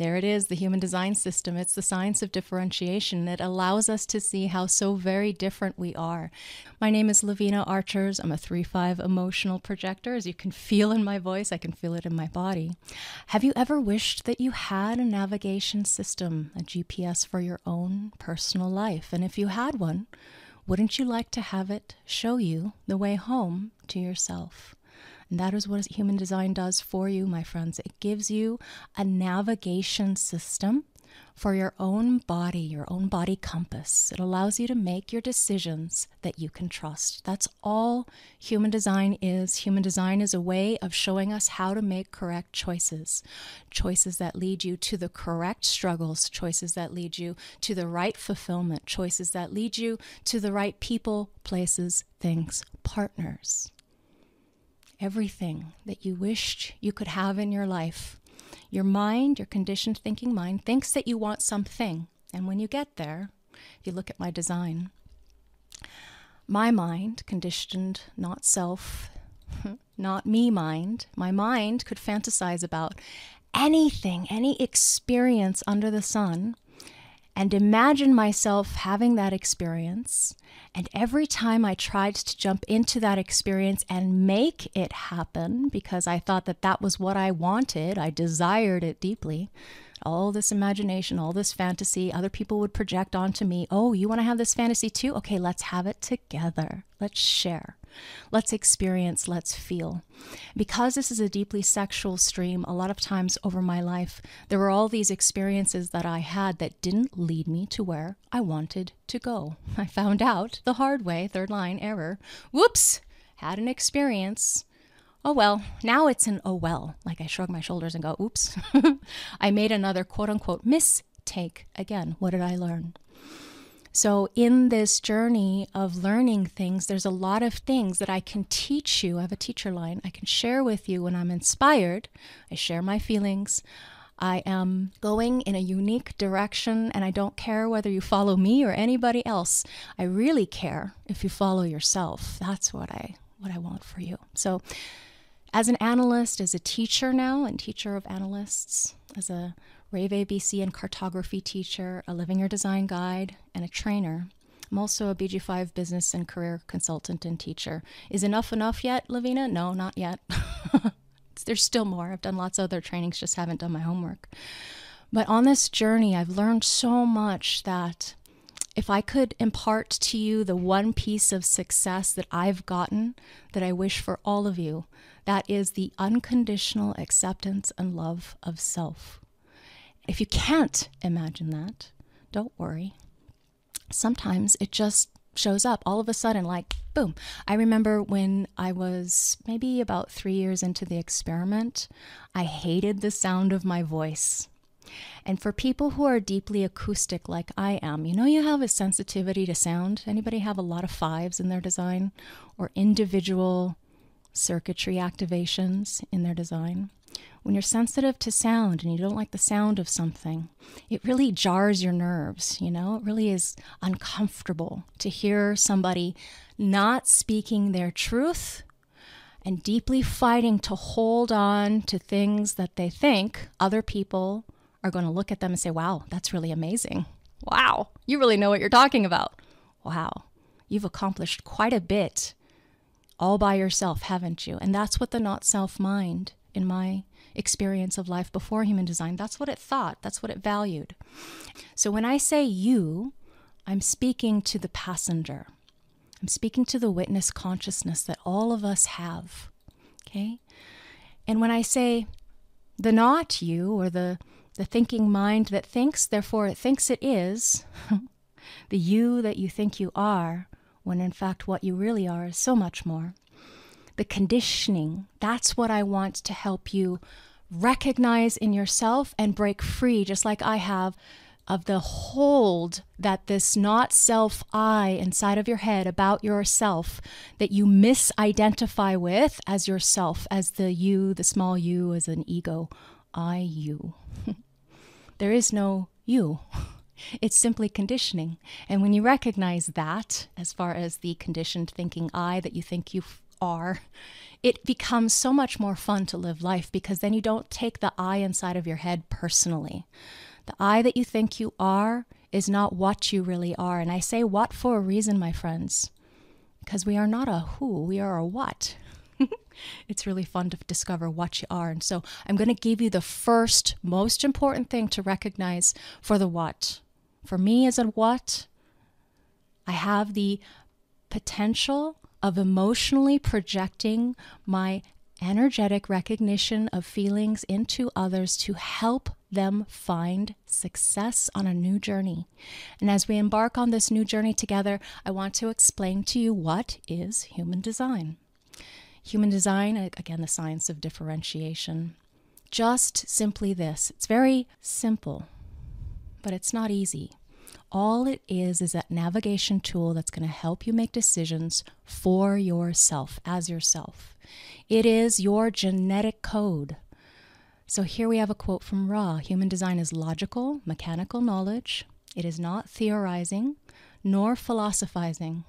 There it is, the human design system. It's the science of differentiation. It allows us to see how so very different we are. My name is Laveena Archers. I'm a 3 5 emotional projector. As you can feel in my voice, I can feel it in my body. Have you ever wished that you had a navigation system, a GPS for your own personal life? And if you had one, wouldn't you like to have it show you the way home to yourself? And that is what human design does for you, my friends. It gives you a navigation system for your own body, your own body compass. It allows you to make your decisions that you can trust. That's all human design is. Human design is a way of showing us how to make correct choices. Choices that lead you to the correct struggles, choices that lead you to the right fulfillment, choices that lead you to the right people, places, things, partners everything that you wished you could have in your life. Your mind, your conditioned thinking mind, thinks that you want something. And when you get there, if you look at my design, my mind, conditioned, not self, not me mind, my mind could fantasize about anything, any experience under the sun and imagine myself having that experience. And every time I tried to jump into that experience and make it happen because I thought that that was what I wanted, I desired it deeply. All this imagination, all this fantasy, other people would project onto me. Oh, you want to have this fantasy too? Okay, let's have it together. Let's share. Let's experience, let's feel. Because this is a deeply sexual stream, a lot of times over my life, there were all these experiences that I had that didn't lead me to where I wanted to go. I found out the hard way, third line error. Whoops! Had an experience. Oh well, now it's an oh well. Like I shrug my shoulders and go, oops. I made another quote unquote mistake again. What did I learn? So, in this journey of learning things, there's a lot of things that I can teach you. I have a teacher line I can share with you when I'm inspired. I share my feelings. I am going in a unique direction, and I don't care whether you follow me or anybody else. I really care if you follow yourself. That's what I what I want for you. So, as an analyst, as a teacher now, and teacher of analysts, as a Rave ABC and cartography teacher, a living your design guide, and a trainer. I'm also a BG5 business and career consultant and teacher. Is enough enough yet, Laveena? No, not yet. There's still more. I've done lots of other trainings, just haven't done my homework. But on this journey, I've learned so much that if I could impart to you the one piece of success that I've gotten that I wish for all of you, that is the unconditional acceptance and love of self. If you can't imagine that, don't worry. Sometimes it just shows up all of a sudden, like boom. I remember when I was maybe about three years into the experiment, I hated the sound of my voice. And for people who are deeply acoustic like I am, you know you have a sensitivity to sound. Anybody have a lot of fives in their design or individual circuitry activations in their design? When you're sensitive to sound and you don't like the sound of something, it really jars your nerves, you know? It really is uncomfortable to hear somebody not speaking their truth and deeply fighting to hold on to things that they think other people are going to look at them and say, wow, that's really amazing. Wow, you really know what you're talking about. Wow, you've accomplished quite a bit all by yourself, haven't you? And that's what the not self mind in my experience of life before human design. That's what it thought, that's what it valued. So when I say you, I'm speaking to the passenger. I'm speaking to the witness consciousness that all of us have. Okay? And when I say the not you or the the thinking mind that thinks, therefore it thinks it is, the you that you think you are, when in fact what you really are is so much more the conditioning. That's what I want to help you recognize in yourself and break free, just like I have, of the hold that this not self I inside of your head about yourself that you misidentify with as yourself, as the you, the small you, as an ego. I, you. there is no you. It's simply conditioning. And when you recognize that, as far as the conditioned thinking I that you think you are, it becomes so much more fun to live life because then you don't take the I inside of your head personally. The I that you think you are is not what you really are. And I say what for a reason, my friends, because we are not a who, we are a what. it's really fun to discover what you are. And so I'm going to give you the first most important thing to recognize for the what. For me, as a what, I have the potential of emotionally projecting my energetic recognition of feelings into others to help them find success on a new journey. And as we embark on this new journey together, I want to explain to you what is human design. Human design, again, the science of differentiation. Just simply this it's very simple, but it's not easy. All it is is a navigation tool that's going to help you make decisions for yourself, as yourself. It is your genetic code. So here we have a quote from Ra Human design is logical, mechanical knowledge. It is not theorizing nor philosophizing.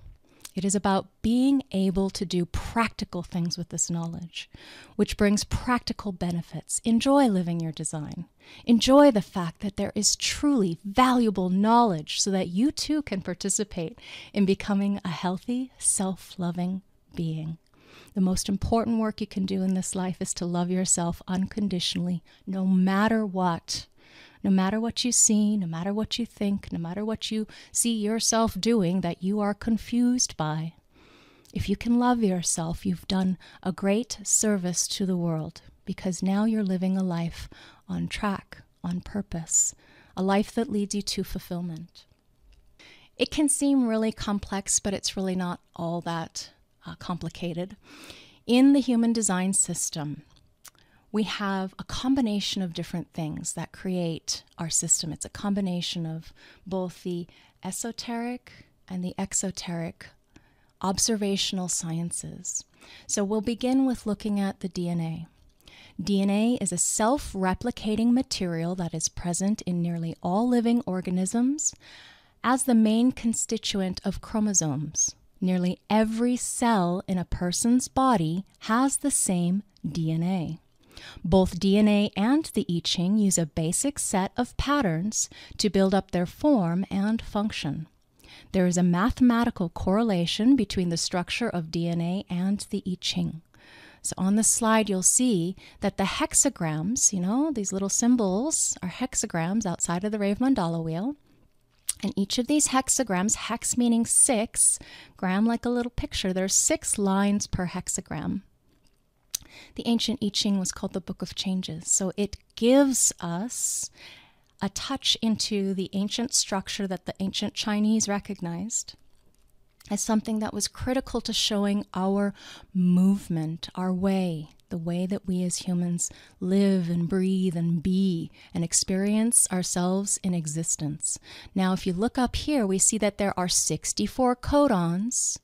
It is about being able to do practical things with this knowledge, which brings practical benefits. Enjoy living your design. Enjoy the fact that there is truly valuable knowledge so that you too can participate in becoming a healthy, self loving being. The most important work you can do in this life is to love yourself unconditionally, no matter what. No matter what you see, no matter what you think, no matter what you see yourself doing that you are confused by. If you can love yourself, you've done a great service to the world because now you're living a life on track, on purpose, a life that leads you to fulfillment. It can seem really complex, but it's really not all that uh, complicated. In the human design system, we have a combination of different things that create our system. It's a combination of both the esoteric and the exoteric observational sciences. So we'll begin with looking at the DNA. DNA is a self replicating material that is present in nearly all living organisms as the main constituent of chromosomes. Nearly every cell in a person's body has the same DNA. Both DNA and the I Ching use a basic set of patterns to build up their form and function. There is a mathematical correlation between the structure of DNA and the I Ching. So on the slide, you'll see that the hexagrams, you know, these little symbols are hexagrams outside of the Rave Mandala wheel. And each of these hexagrams, hex meaning six, gram like a little picture, there's six lines per hexagram. The ancient I Ching was called the Book of Changes. So it gives us a touch into the ancient structure that the ancient Chinese recognized as something that was critical to showing our movement, our way, the way that we as humans live and breathe and be and experience ourselves in existence. Now, if you look up here, we see that there are 64 codons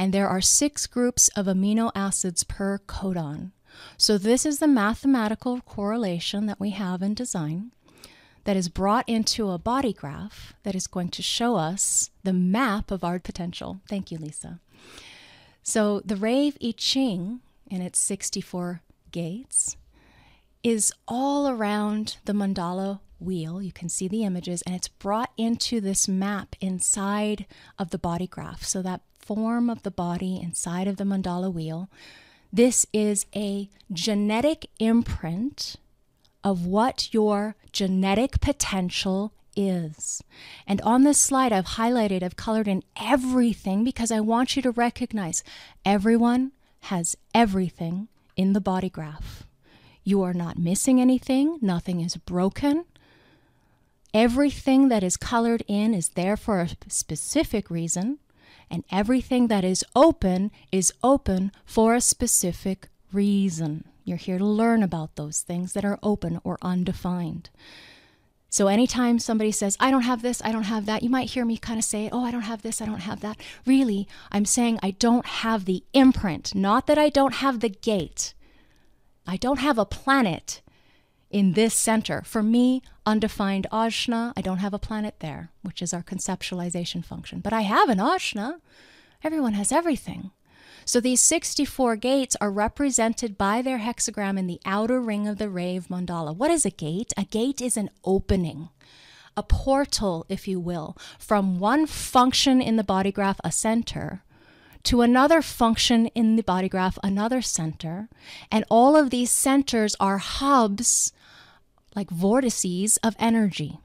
and there are six groups of amino acids per codon. So, this is the mathematical correlation that we have in design that is brought into a body graph that is going to show us the map of our potential. Thank you, Lisa. So, the Rave I Ching and its 64 gates is all around the mandala wheel. You can see the images, and it's brought into this map inside of the body graph. So, that form of the body inside of the mandala wheel. This is a genetic imprint of what your genetic potential is. And on this slide, I've highlighted, I've colored in everything because I want you to recognize everyone has everything in the body graph. You are not missing anything, nothing is broken. Everything that is colored in is there for a specific reason, and everything that is open is open for a specific reason. You're here to learn about those things that are open or undefined. So, anytime somebody says, I don't have this, I don't have that, you might hear me kind of say, Oh, I don't have this, I don't have that. Really, I'm saying I don't have the imprint, not that I don't have the gate. I don't have a planet in this center. For me, undefined ajna, I don't have a planet there, which is our conceptualization function. But I have an ajna. Everyone has everything. So these 64 gates are represented by their hexagram in the outer ring of the Rave mandala. What is a gate? A gate is an opening a portal, if you will, from one function in the body graph, a center, to another function in the body graph, another center. And all of these centers are hubs, like vortices of energy.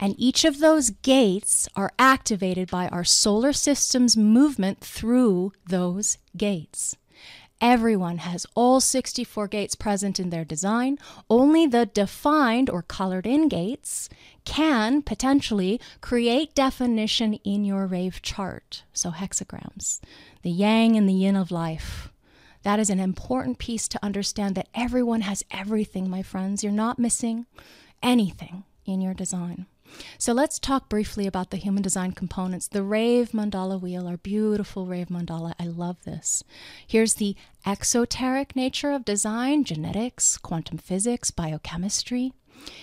And each of those gates are activated by our solar system's movement through those gates. Everyone has all 64 gates present in their design. Only the defined or colored in gates can potentially create definition in your rave chart. So, hexagrams, the yang and the yin of life. That is an important piece to understand that everyone has everything, my friends. You're not missing anything in your design. So let's talk briefly about the human design components. The Rave Mandala wheel, our beautiful Rave Mandala. I love this. Here's the exoteric nature of design genetics, quantum physics, biochemistry.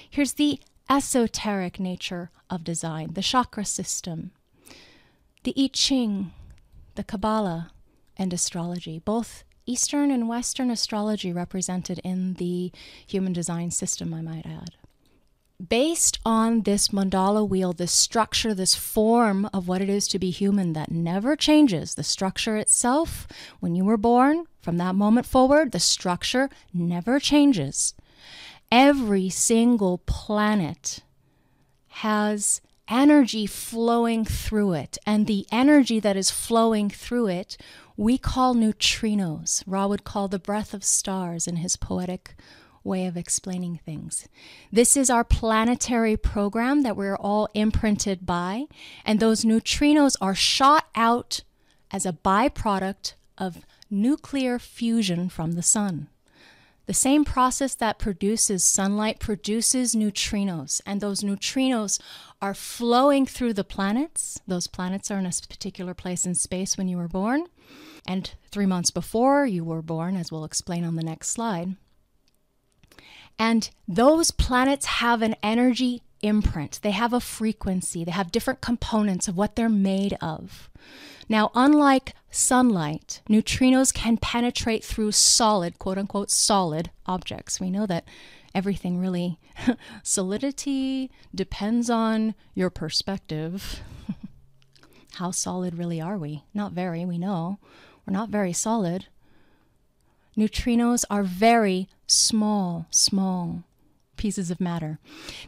Here's the esoteric nature of design, the chakra system, the I Ching, the Kabbalah, and astrology, both Eastern and Western astrology represented in the human design system, I might add based on this mandala wheel, this structure, this form of what it is to be human that never changes, the structure itself, when you were born, from that moment forward, the structure never changes. Every single planet has energy flowing through it, and the energy that is flowing through it we call neutrinos. Ra would call the breath of stars in his poetic way of explaining things. This is our planetary program that we're all imprinted by, and those neutrinos are shot out as a byproduct of nuclear fusion from the sun. The same process that produces sunlight produces neutrinos, and those neutrinos are flowing through the planets. Those planets are in a particular place in space when you were born, and three months before you were born, as we'll explain on the next slide. And those planets have an energy imprint, they have a frequency, they have different components of what they're made of. Now, unlike sunlight, neutrinos can penetrate through solid, quote unquote, solid objects. We know that everything really, solidity depends on your perspective. How solid really are we? Not very, we know. We're not very solid. Neutrinos are very small, small pieces of matter.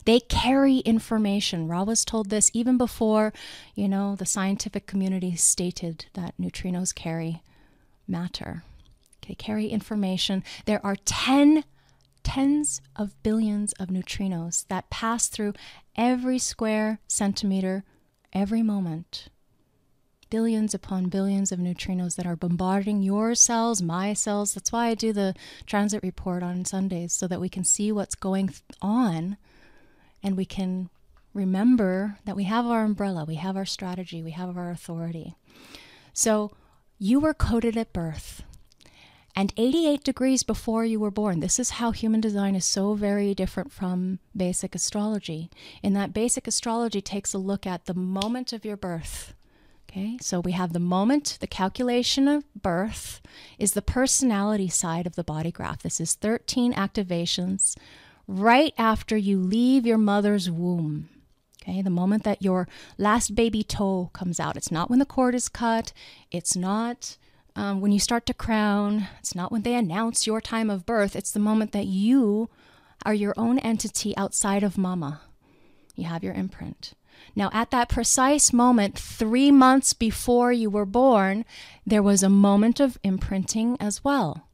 They carry information. Ra was told this even before, you know, the scientific community stated that neutrinos carry matter. They carry information. There are 10 tens of billions of neutrinos that pass through every square centimeter every moment billions upon billions of neutrinos that are bombarding your cells, my cells. That's why I do the transit report on Sundays so that we can see what's going on and we can remember that we have our umbrella, we have our strategy, we have our authority. So you were coded at birth. And 88 degrees before you were born. This is how human design is so very different from basic astrology. In that basic astrology takes a look at the moment of your birth Okay, so we have the moment, the calculation of birth is the personality side of the body graph. This is 13 activations right after you leave your mother's womb. Okay, the moment that your last baby toe comes out. It's not when the cord is cut, it's not um, when you start to crown, it's not when they announce your time of birth. It's the moment that you are your own entity outside of mama. You have your imprint. Now, at that precise moment, three months before you were born, there was a moment of imprinting as well.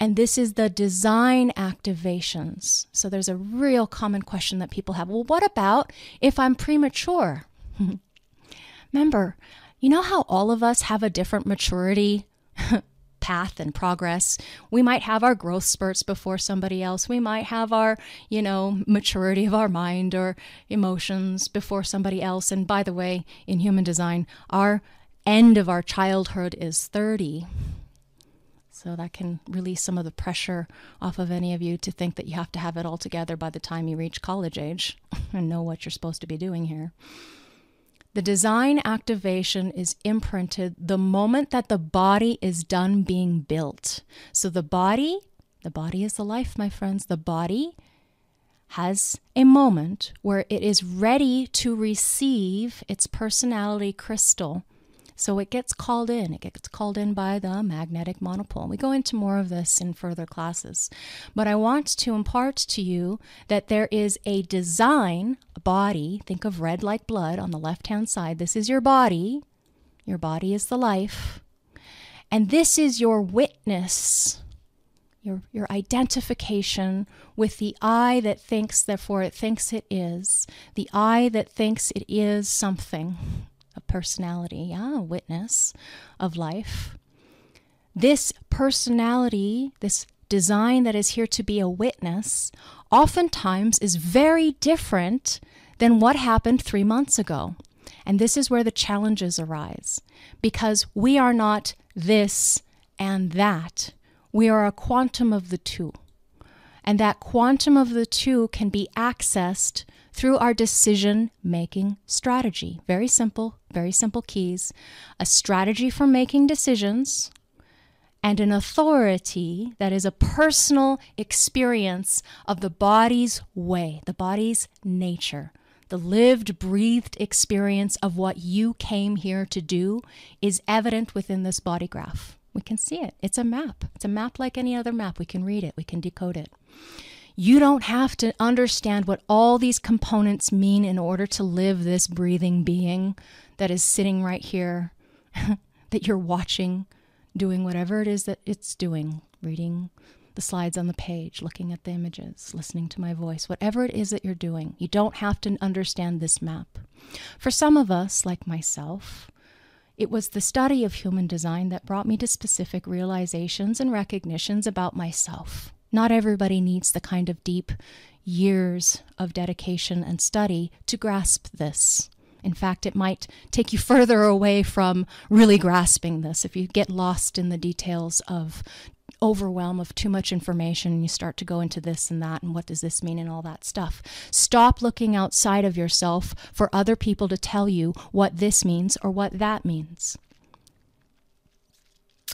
And this is the design activations. So there's a real common question that people have well, what about if I'm premature? Remember, you know how all of us have a different maturity path and progress. We might have our growth spurts before somebody else. We might have our, you know, maturity of our mind or emotions before somebody else. And by the way, in human design, our end of our childhood is 30. So that can release some of the pressure off of any of you to think that you have to have it all together by the time you reach college age and know what you're supposed to be doing here. The design activation is imprinted the moment that the body is done being built. So the body, the body is the life, my friends. The body has a moment where it is ready to receive its personality crystal. So it gets called in. It gets called in by the magnetic monopole. We go into more of this in further classes. But I want to impart to you that there is a design, a body, think of red like blood on the left hand side. This is your body. Your body is the life. And this is your witness your, your identification with the I that thinks, therefore it thinks it is, the I that thinks it is something, a personality, yeah, a witness of life. This personality, this design that is here to be a witness, oftentimes is very different than what happened three months ago. And this is where the challenges arise because we are not this and that. We are a quantum of the two. And that quantum of the two can be accessed through our decision making strategy. Very simple, very simple keys. A strategy for making decisions and an authority that is a personal experience of the body's way, the body's nature. The lived, breathed experience of what you came here to do is evident within this body graph. We can see it. It's a map. It's a map like any other map. We can read it, we can decode it. You don't have to understand what all these components mean in order to live this breathing being that is sitting right here, that you're watching, doing whatever it is that it's doing, reading the slides on the page, looking at the images, listening to my voice, whatever it is that you're doing. You don't have to understand this map. For some of us, like myself, it was the study of human design that brought me to specific realizations and recognitions about myself. Not everybody needs the kind of deep years of dedication and study to grasp this. In fact, it might take you further away from really grasping this if you get lost in the details of overwhelm of too much information and you start to go into this and that and what does this mean and all that stuff. Stop looking outside of yourself for other people to tell you what this means or what that means.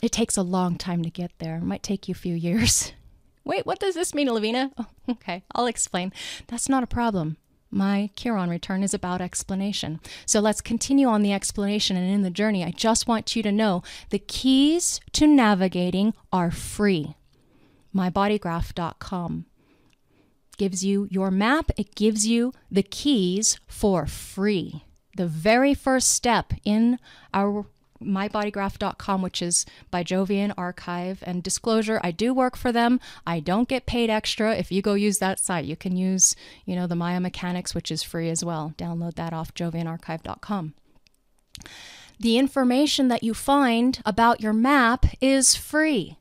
It takes a long time to get there. It might take you a few years. Wait, what does this mean, Laveena? Oh, okay, I'll explain. That's not a problem my Chiron return is about explanation. So let's continue on the explanation and in the journey. I just want you to know the keys to navigating are free. MyBodygraph.com gives you your map, it gives you the keys for free. The very first step in our mybodygraph.com, which is by Jovian Archive. And disclosure, I do work for them. I don't get paid extra. If you go use that site, you can use, you know, the Maia Mechanics, which is free as well. Download that off jovianarchive.com. The information that you find about your map is free.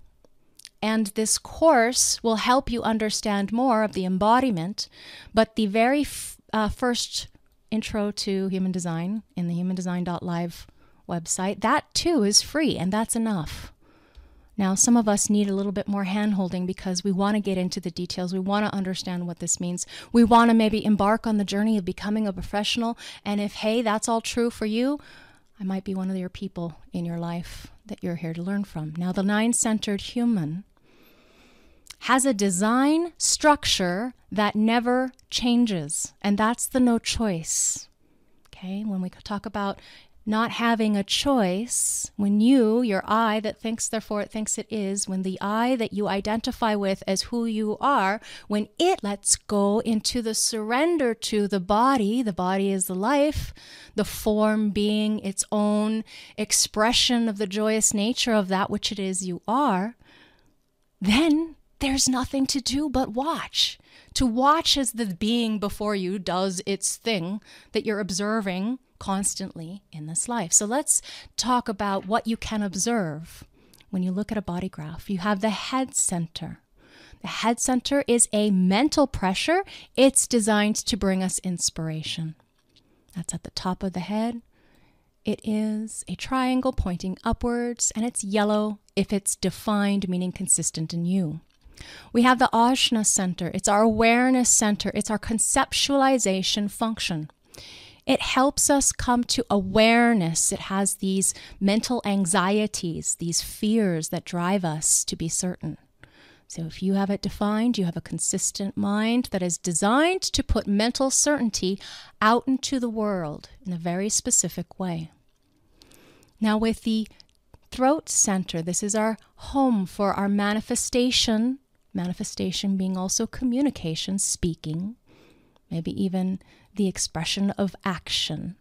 And this course will help you understand more of the embodiment. But the very f- uh, first intro to human design in the humandesign.live website, that too is free, and that's enough. Now, some of us need a little bit more handholding because we want to get into the details. We want to understand what this means. We want to maybe embark on the journey of becoming a professional. And if, hey, that's all true for you, I might be one of your people in your life that you're here to learn from. Now, the nine centered human has a design structure that never changes, and that's the no choice. Okay, when we talk about not having a choice, when you, your I that thinks, therefore it thinks it is, when the I that you identify with as who you are, when it lets go into the surrender to the body, the body is the life, the form being its own expression of the joyous nature of that which it is you are, then there's nothing to do but watch. To watch as the being before you does its thing that you're observing constantly in this life. So let's talk about what you can observe when you look at a body graph. You have the head center. The head center is a mental pressure. It's designed to bring us inspiration. That's at the top of the head. It is a triangle pointing upwards, and it's yellow if it's defined, meaning consistent in you. We have the Ajna center. It's our awareness center. It's our conceptualization function. It helps us come to awareness. It has these mental anxieties, these fears that drive us to be certain. So, if you have it defined, you have a consistent mind that is designed to put mental certainty out into the world in a very specific way. Now, with the throat center, this is our home for our manifestation, manifestation being also communication, speaking, maybe even the expression of action.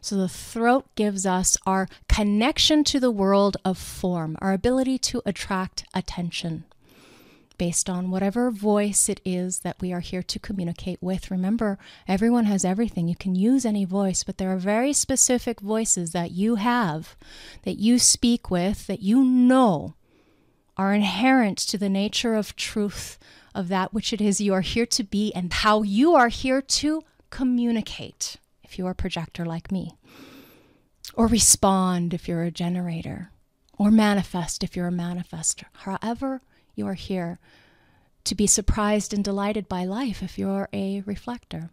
So the throat gives us our connection to the world of form, our ability to attract attention based on whatever voice it is that we are here to communicate with. Remember, everyone has everything. You can use any voice, but there are very specific voices that you have, that you speak with, that you know are inherent to the nature of truth of that which it is you are here to be and how you are here to communicate if you are a projector like me, or respond if you're a generator, or manifest if you're a manifester. However, you are here to be surprised and delighted by life if you're a reflector.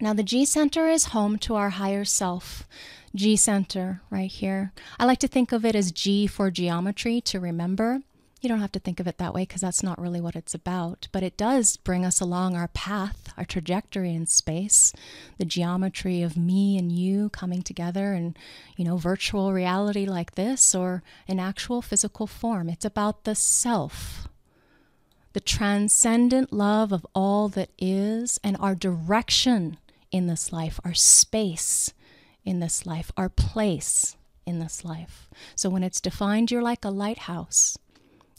Now, the G center is home to our higher self. G center, right here. I like to think of it as G for geometry to remember. You don't have to think of it that way because that's not really what it's about, but it does bring us along our path, our trajectory in space, the geometry of me and you coming together in, you know, virtual reality like this or in actual physical form. It's about the self, the transcendent love of all that is, and our direction in this life, our space in this life, our place in this life. So when it's defined, you're like a lighthouse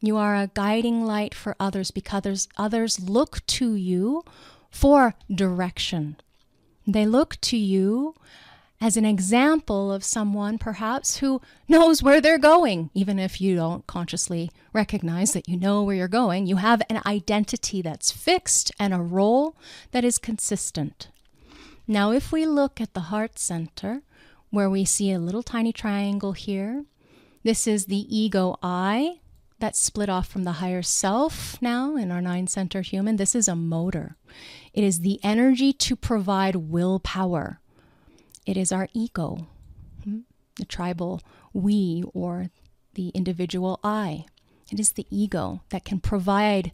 you are a guiding light for others because others look to you for direction. They look to you as an example of someone perhaps who knows where they're going, even if you don't consciously recognize that you know where you're going. You have an identity that's fixed and a role that is consistent. Now, if we look at the heart center, where we see a little tiny triangle here, this is the ego I, that's split off from the higher self now in our nine center human. This is a motor. It is the energy to provide willpower. It is our ego, hmm, the tribal we or the individual I. It is the ego that can provide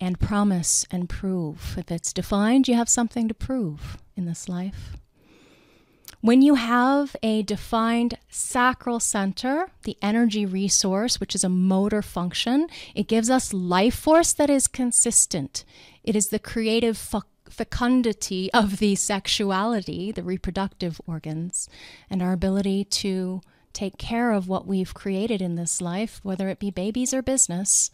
and promise and prove. If it's defined, you have something to prove in this life. When you have a defined sacral center, the energy resource, which is a motor function, it gives us life force that is consistent. It is the creative fecundity of the sexuality, the reproductive organs, and our ability to take care of what we've created in this life, whether it be babies or business,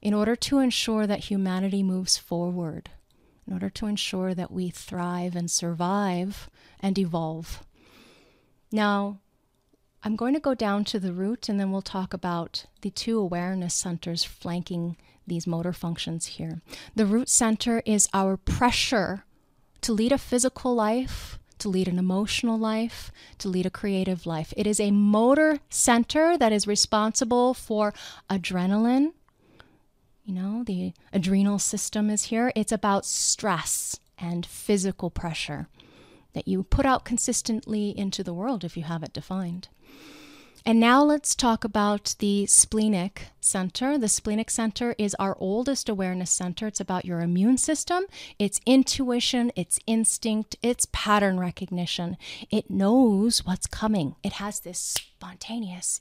in order to ensure that humanity moves forward, in order to ensure that we thrive and survive and evolve. Now, I'm going to go down to the root and then we'll talk about the two awareness centers flanking these motor functions here. The root center is our pressure to lead a physical life, to lead an emotional life, to lead a creative life. It is a motor center that is responsible for adrenaline. You know, the adrenal system is here. It's about stress and physical pressure that you put out consistently into the world if you have it defined. And now let's talk about the splenic center. The splenic center is our oldest awareness center. It's about your immune system, it's intuition, it's instinct, it's pattern recognition. It knows what's coming, it has this spontaneous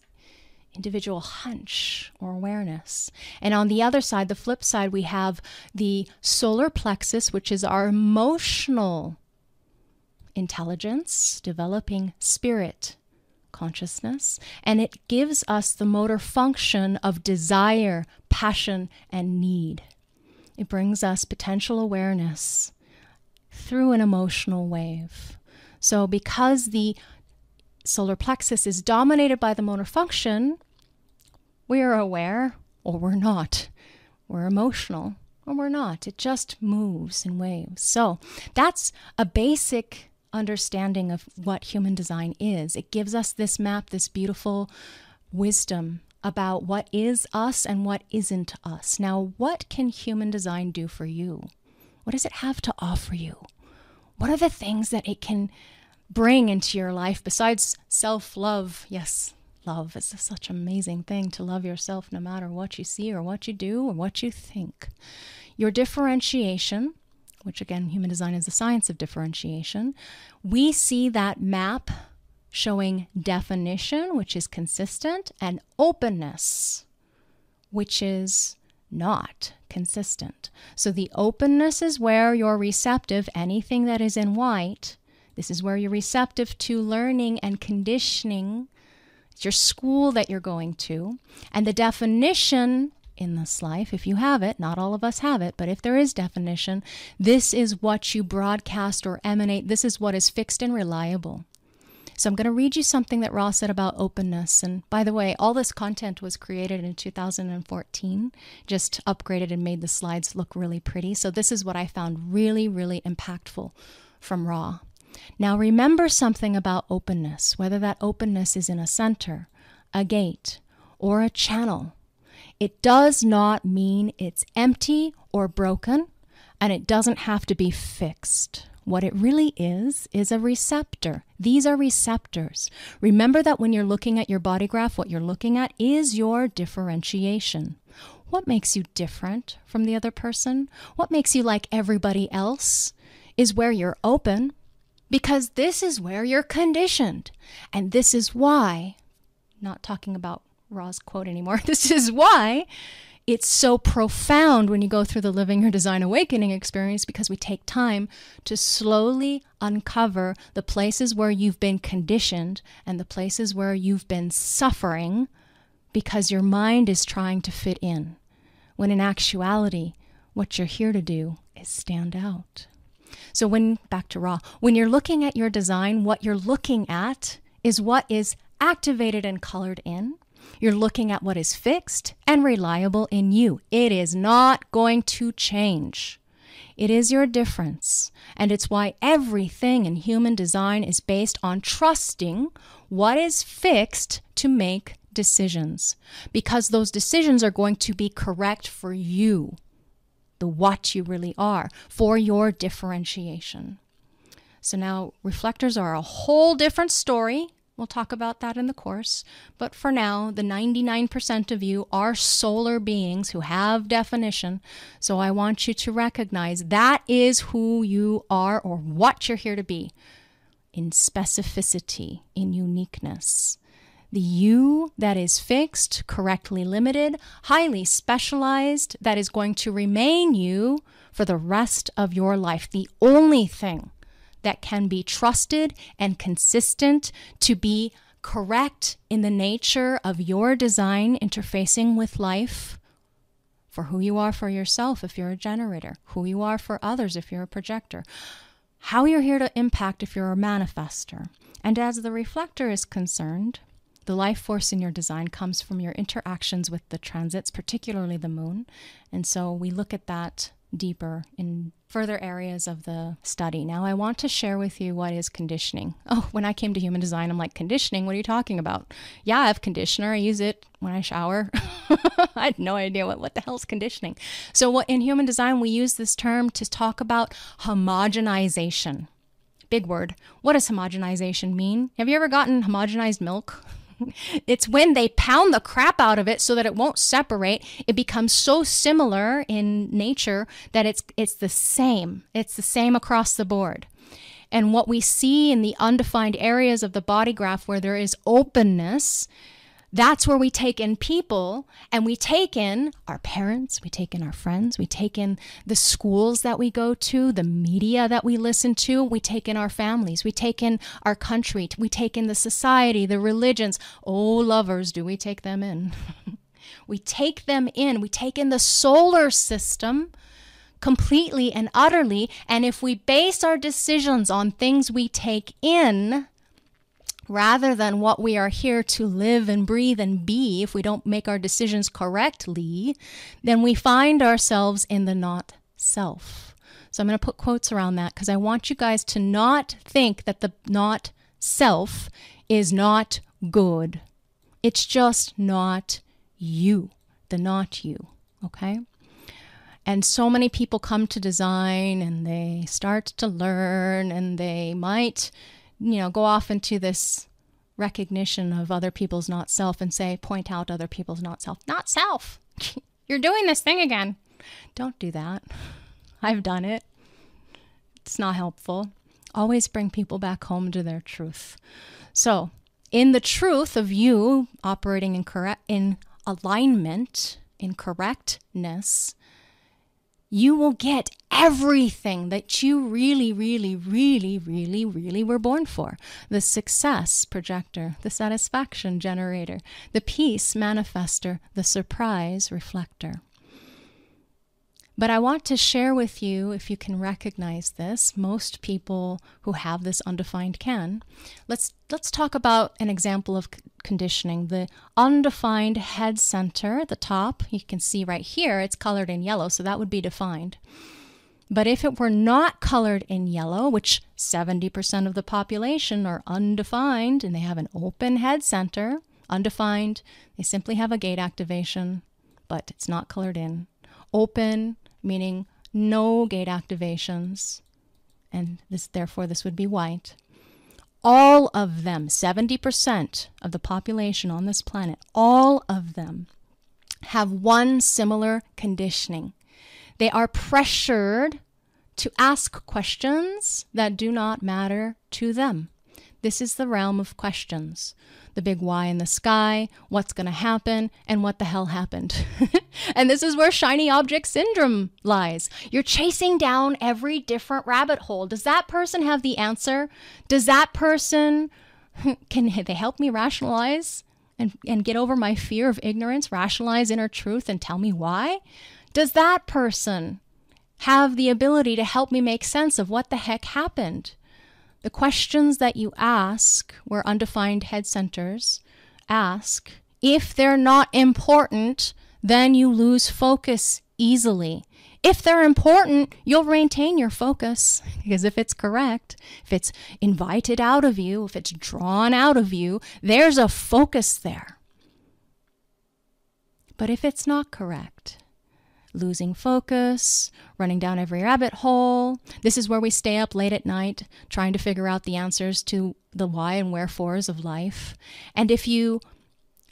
individual hunch or awareness. And on the other side, the flip side, we have the solar plexus, which is our emotional intelligence, developing spirit consciousness, and it gives us the motor function of desire, passion, and need. It brings us potential awareness through an emotional wave. So, because the solar plexus is dominated by the motor function, we are aware or we're not. We're emotional or we're not. It just moves in waves. So, that's a basic understanding of what human design is. It gives us this map, this beautiful wisdom about what is us and what isn't us. Now, what can human design do for you? What does it have to offer you? What are the things that it can bring into your life besides self love? Yes, love is such an amazing thing to love yourself no matter what you see or what you do or what you think. Your differentiation, which again, human design is the science of differentiation, we see that map showing definition, which is consistent, and openness, which is not consistent. So the openness is where you're receptive, anything that is in white. This is where you're receptive to learning and conditioning. It's your school that you're going to. And the definition in this life, if you have it, not all of us have it, but if there is definition, this is what you broadcast or emanate. This is what is fixed and reliable. So I'm going to read you something that Ra said about openness. And by the way, all this content was created in 2014, just upgraded and made the slides look really pretty. So this is what I found really, really impactful from Ra. Now remember something about openness, whether that openness is in a center, a gate, or a channel. It does not mean it's empty or broken, and it doesn't have to be fixed. What it really is, is a receptor. These are receptors. Remember that when you're looking at your body graph, what you're looking at is your differentiation. What makes you different from the other person? What makes you like everybody else? Is where you're open, because this is where you're conditioned. And this is why, not talking about Ra's quote anymore, this is why it's so profound when you go through the Living Your Design Awakening experience because we take time to slowly uncover the places where you've been conditioned and the places where you've been suffering because your mind is trying to fit in. When in actuality, what you're here to do is stand out. So, when back to Ra, when you're looking at your design, what you're looking at is what is activated and colored in you're looking at what is fixed and reliable in you. It is not going to change. It is your difference. And it's why everything in human design is based on trusting what is fixed to make decisions. Because those decisions are going to be correct for you, the what you really are, for your differentiation. So now reflectors are a whole different story We'll talk about that in the course. But for now, the 99% of you are solar beings who have definition. So I want you to recognize that is who you are or what you're here to be in specificity, in uniqueness. The you that is fixed, correctly limited, highly specialized, that is going to remain you for the rest of your life. The only thing that can be trusted and consistent to be correct in the nature of your design interfacing with life for who you are for yourself if you're a generator, who you are for others if you're a projector, how you're here to impact if you're a manifester. And as the reflector is concerned, the life force in your design comes from your interactions with the transits, particularly the moon. And so we look at that deeper in further areas of the study. Now, I want to share with you what is conditioning. Oh, when I came to human design, I'm like, conditioning? What are you talking about? Yeah, I have conditioner. I use it when I shower. I had no idea what, what the hell's conditioning. So, what in human design, we use this term to talk about homogenization. Big word. What does homogenization mean? Have you ever gotten homogenized milk? it's when they pound the crap out of it so that it won't separate. It becomes so similar in nature that it's it's the same. It's the same across the board. And what we see in the undefined areas of the body graph where there is openness that's where we take in people and we take in our parents, we take in our friends, we take in the schools that we go to, the media that we listen to, we take in our families, we take in our country, we take in the society, the religions. Oh, lovers, do we take them in? we take them in, we take in the solar system completely and utterly. And if we base our decisions on things we take in, rather than what we are here to live and breathe and be, if we don't make our decisions correctly, then we find ourselves in the not self. So I'm going to put quotes around that because I want you guys to not think that the not self is not good. It's just not you, the not you. Okay? And so many people come to design and they start to learn and they might, you know, go off into this recognition of other people's not self and say, point out other people's not self. Not self. You're doing this thing again. Don't do that. I've done it. It's not helpful. Always bring people back home to their truth. So, in the truth of you operating in correct in alignment, in correctness, you will get everything that you really, really, really, really, really were born for the success projector, the satisfaction generator, the peace manifester, the surprise reflector. But I want to share with you, if you can recognize this, most people who have this undefined can. Let's let's talk about an example of conditioning. The undefined head center at the top, you can see right here, it's colored in yellow, so that would be defined. But if it were not colored in yellow, which 70% of the population are undefined and they have an open head center, undefined, they simply have a gate activation, but it's not colored in. Open, meaning no gate activations, and this therefore this would be white. All of them, 70% of the population on this planet, all of them have one similar conditioning. They are pressured to ask questions that do not matter to them. This is the realm of questions the big why in the sky, what's going to happen, and what the hell happened. and this is where shiny object syndrome lies. You're chasing down every different rabbit hole. Does that person have the answer? Does that person can they help me rationalize and, and get over my fear of ignorance, rationalize inner truth, and tell me why? Does that person have the ability to help me make sense of what the heck happened? The questions that you ask, where undefined head centers ask, if they're not important, then you lose focus easily. If they're important, you'll maintain your focus because if it's correct, if it's invited out of you, if it's drawn out of you, there's a focus there. But if it's not correct, losing focus, running down every rabbit hole. This is where we stay up late at night trying to figure out the answers to the why and wherefores of life. And if you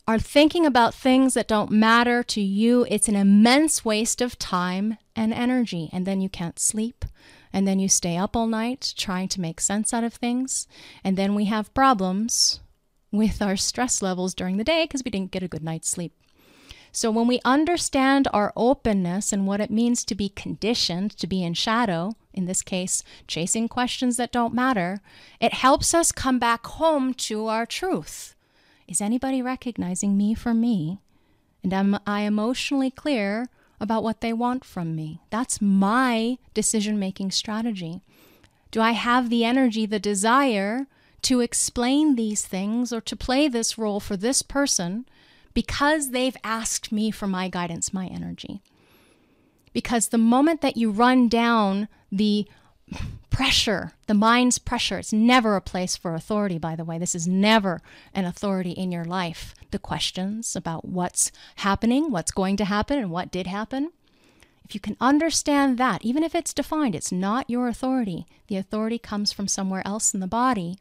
are thinking about things that don't matter to you, it's an immense waste of time and energy. And then you can't sleep. And then you stay up all night trying to make sense out of things. And then we have problems with our stress levels during the day because we didn't get a good night's sleep. So when we understand our openness and what it means to be conditioned, to be in shadow, in this case, chasing questions that don't matter, it helps us come back home to our truth. Is anybody recognizing me for me? And am I emotionally clear about what they want from me? That's my decision making strategy. Do I have the energy, the desire to explain these things or to play this role for this person because they've asked me for my guidance, my energy. Because the moment that you run down the pressure, the mind's pressure, it's never a place for authority, by the way. This is never an authority in your life. The questions about what's happening, what's going to happen, and what did happen. If you can understand that, even if it's defined, it's not your authority. The authority comes from somewhere else in the body.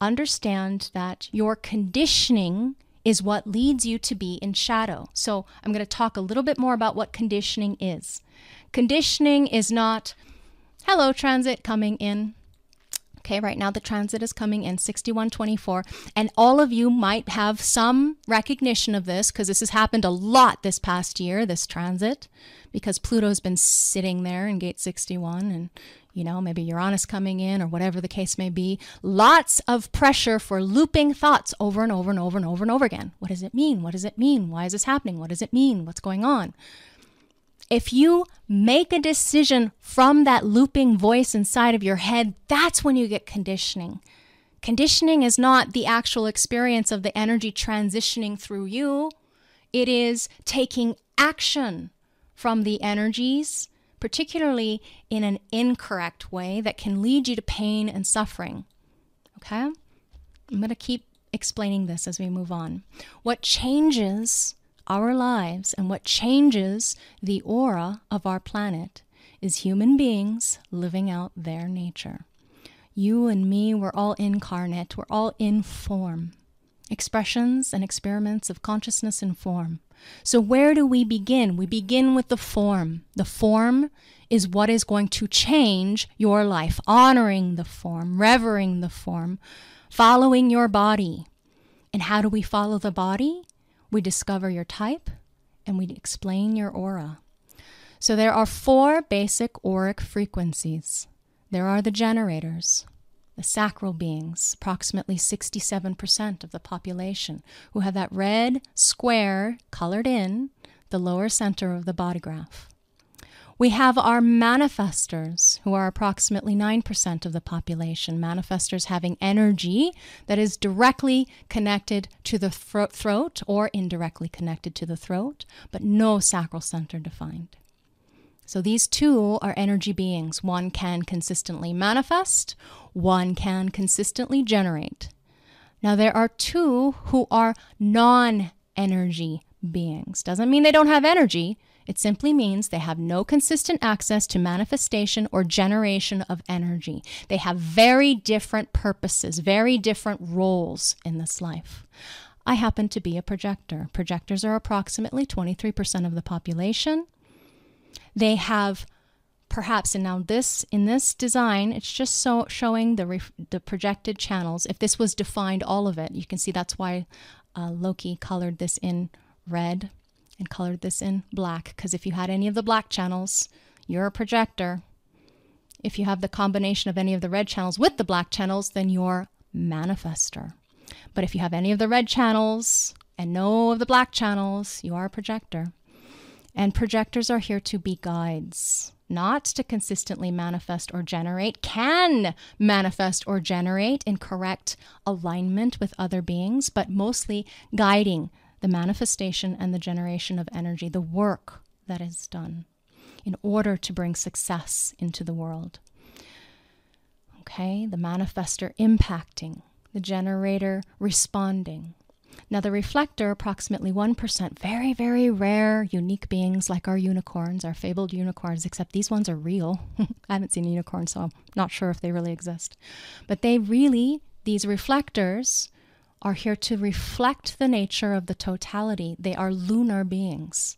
Understand that your conditioning is what leads you to be in shadow. So, I'm going to talk a little bit more about what conditioning is. Conditioning is not, hello, transit coming in. Okay, right now the transit is coming in 6124, and all of you might have some recognition of this because this has happened a lot this past year, this transit, because Pluto's been sitting there in gate 61 and you know, maybe Uranus coming in or whatever the case may be. Lots of pressure for looping thoughts over and over and over and over and over again. What does it mean? What does it mean? Why is this happening? What does it mean? What's going on? If you make a decision from that looping voice inside of your head, that's when you get conditioning. Conditioning is not the actual experience of the energy transitioning through you, it is taking action from the energies particularly in an incorrect way that can lead you to pain and suffering. Okay? I'm going to keep explaining this as we move on. What changes our lives and what changes the aura of our planet is human beings living out their nature. You and me, we're all incarnate, we're all in form, expressions and experiments of consciousness in form. So, where do we begin? We begin with the form. The form is what is going to change your life, honoring the form, revering the form, following your body. And how do we follow the body? We discover your type and we explain your aura. So there are four basic auric frequencies. There are the generators, the sacral beings, approximately 67% of the population, who have that red square colored in the lower center of the body graph. We have our manifestors, who are approximately 9% of the population. Manifestors having energy that is directly connected to the throat or indirectly connected to the throat, but no sacral center defined. So these two are energy beings. One can consistently manifest, one can consistently generate. Now, there are two who are non energy beings. Doesn't mean they don't have energy, it simply means they have no consistent access to manifestation or generation of energy. They have very different purposes, very different roles in this life. I happen to be a projector. Projectors are approximately 23% of the population. They have perhaps and now this in this design it's just so showing the the projected channels if this was defined all of it you can see that's why uh, loki colored this in red and colored this in black because if you had any of the black channels you're a projector. If you have the combination of any of the red channels with the black channels then you're manifester. But if you have any of the red channels and no of the black channels you are a projector. And projectors are here to be guides, not to consistently manifest or generate, can manifest or generate in correct alignment with other beings, but mostly guiding the manifestation and the generation of energy, the work that is done in order to bring success into the world. Okay, the manifester impacting, the generator responding, now, the reflector, approximately 1%, very, very rare, unique beings like our unicorns, our fabled unicorns, except these ones are real. I haven't seen a unicorn, so I'm not sure if they really exist. But they really, these reflectors, are here to reflect the nature of the totality. They are lunar beings.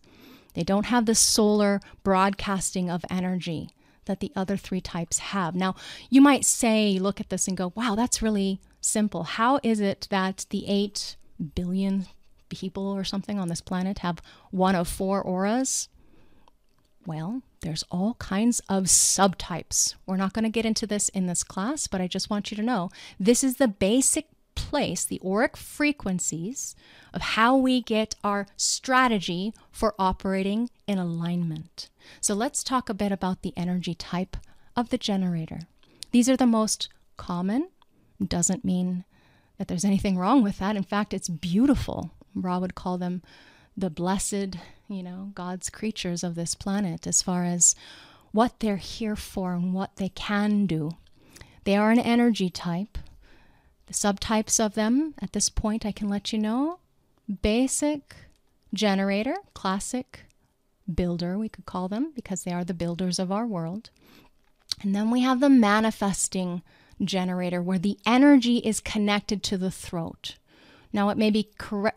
They don't have the solar broadcasting of energy that the other three types have. Now, you might say, look at this and go, wow, that's really simple. How is it that the eight billion people or something on this planet have one of four auras? Well, there's all kinds of subtypes. We're not going to get into this in this class, but I just want you to know this is the basic place, the auric frequencies of how we get our strategy for operating in alignment. So let's talk a bit about the energy type of the generator. These are the most common, doesn't mean that there's anything wrong with that. In fact, it's beautiful. Ra would call them the blessed, you know, God's creatures of this planet as far as what they're here for and what they can do. They are an energy type. The subtypes of them, at this point, I can let you know basic, generator, classic, builder, we could call them, because they are the builders of our world. And then we have the manifesting generator where the energy is connected to the throat. Now it may be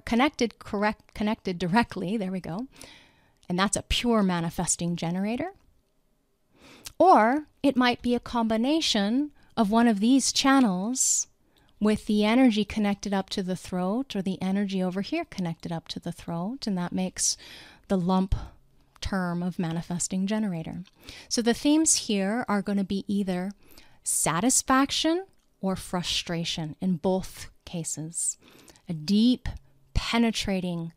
connected correct connected directly, there we go. And that's a pure manifesting generator. Or it might be a combination of one of these channels with the energy connected up to the throat or the energy over here connected up to the throat and that makes the lump term of manifesting generator. So the themes here are going to be either satisfaction or frustration in both cases. A deep, penetrating,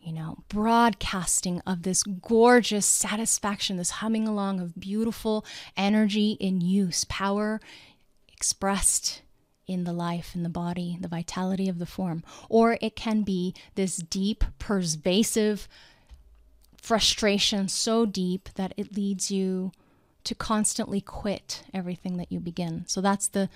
you know, broadcasting of this gorgeous satisfaction, this humming along of beautiful energy in use, power expressed in the life, in the body, the vitality of the form. Or it can be this deep, pervasive frustration, so deep that it leads you to constantly quit everything that you begin. So that's the